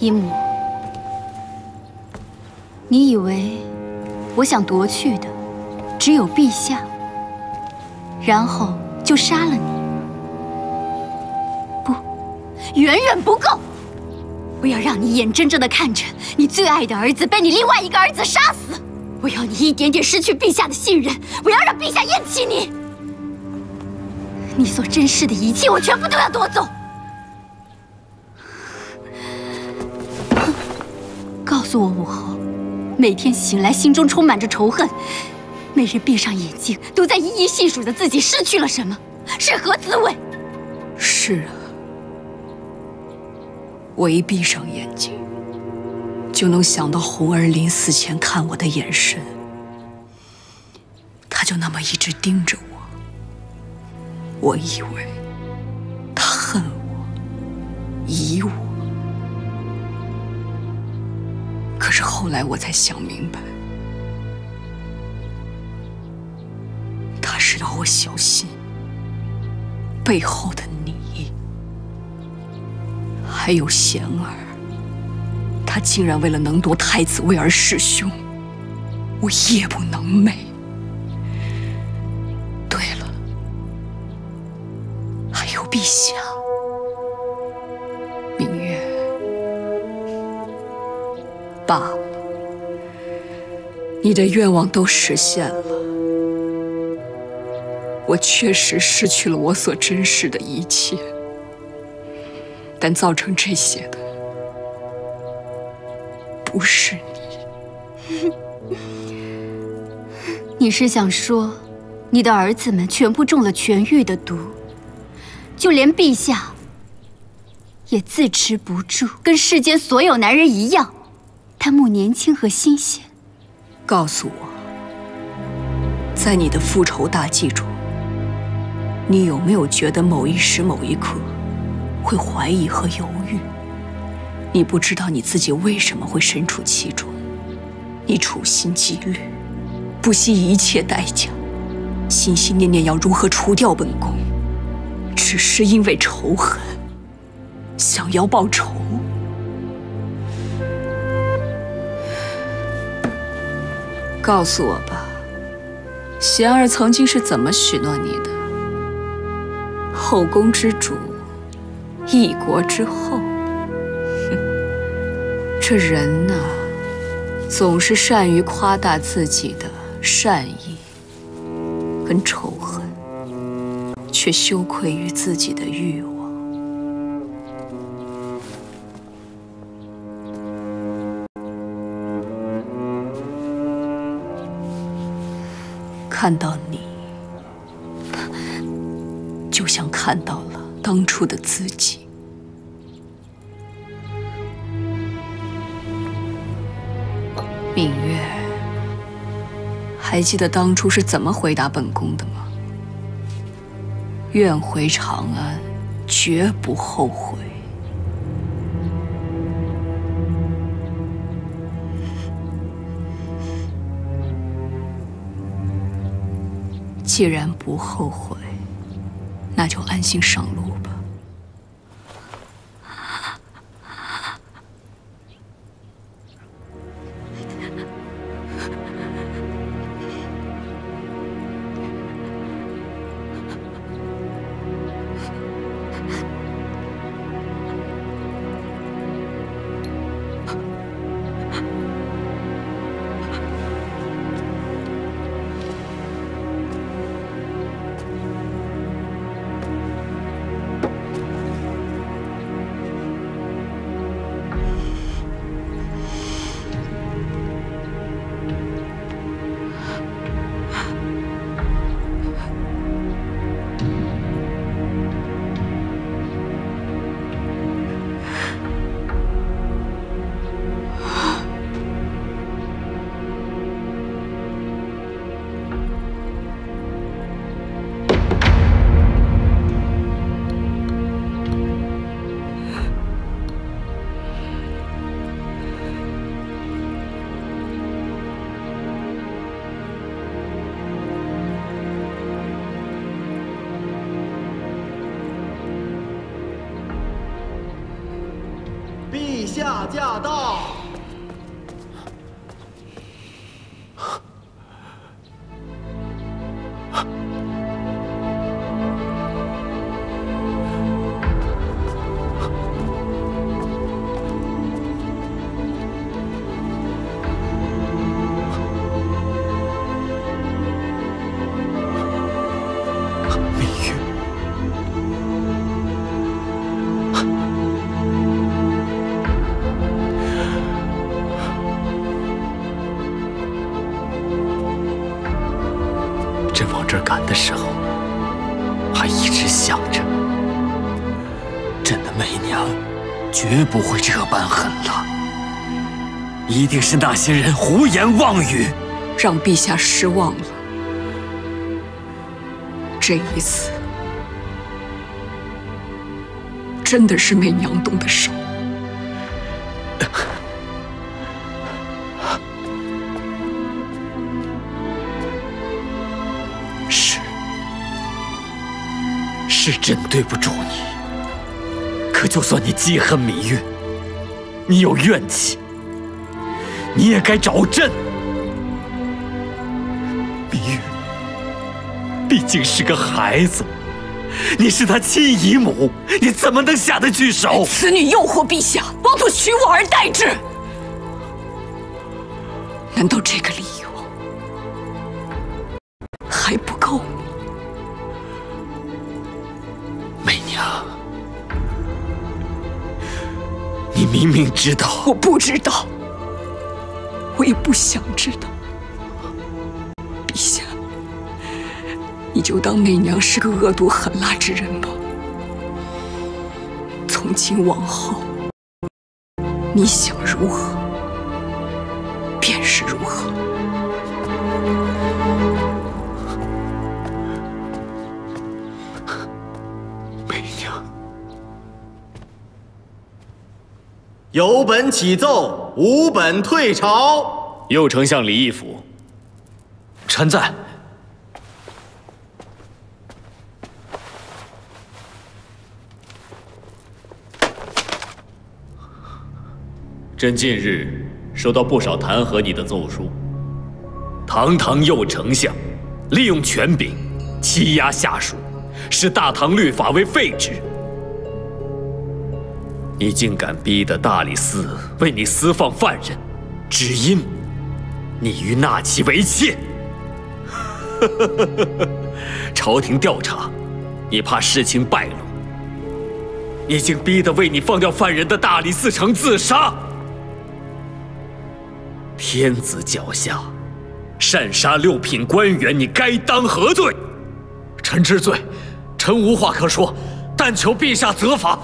姨母，你以为我想夺去的只有陛下，然后就杀了你？不，远远不够！我要让你眼睁睁的看着你最爱的儿子被你另外一个儿子杀死！我要你一点点失去陛下的信任！我要让陛下厌弃你！你所珍视的一切，我全部都要夺走！诉我，武后，每天醒来心中充满着仇恨，每日闭上眼睛都在一一细数着自己失去了什么，是何滋味？是啊，我一闭上眼睛，就能想到红儿临死前看我的眼神，他就那么一直盯着我。我以为他恨我，疑我。后来我才想明白，他是要我小心背后的你，还有贤儿。他竟然为了能夺太子位而弑兄，我夜不能寐。对了，还有陛下。明月，爸，你的愿望都实现了。我确实失去了我所珍视的一切，但造成这些的不是你。你是想说，你的儿子们全部中了痊愈的毒，就连陛下也自持不住，跟世间所有男人一样？贪慕年轻和新鲜，告诉我，在你的复仇大计中，你有没有觉得某一时某一刻会怀疑和犹豫？你不知道你自己为什么会身处其中，你处心积虑，不惜一切代价，心心念念要如何除掉本宫，只是因为仇恨，想要报仇。告诉我吧，贤儿曾经是怎么许诺你的？后宫之主，一国之后。哼，这人呐，总是善于夸大自己的善意跟仇恨，却羞愧于自己的欲望。看到你，就像看到了当初的自己。明月，还记得当初是怎么回答本宫的吗？愿回长安，绝不后悔。既然不后悔，那就安心上路吧。下驾到。朕他一直想着，朕的媚娘绝不会这般狠辣，一定是那些人胡言妄语，让陛下失望了。这一次，真的是媚娘动的手。是朕对不住你。可就算你记恨芈月，你有怨气，你也该找朕。芈月毕竟是个孩子，你是她亲姨母，你怎么能下得去手？此女诱惑陛下，妄图取我而代之。难道这个理由还不明明知道，我不知道，我也不想知道。陛下，你就当媚娘是个恶毒狠辣之人吧。从今往后，你想如何，有本起奏，无本退朝。右丞相李义府，臣在。朕近日收到不少弹劾你的奏书。堂堂右丞相，利用权柄欺压下属，视大唐律法为废纸。你竟敢逼得大理寺为你私放犯人，只因你与纳琪为妾。朝廷调查，你怕事情败露，你竟逼得为你放掉犯人的大理寺丞自杀。天子脚下，擅杀六品官员，你该当何罪？臣知罪，臣无话可说，但求陛下责罚。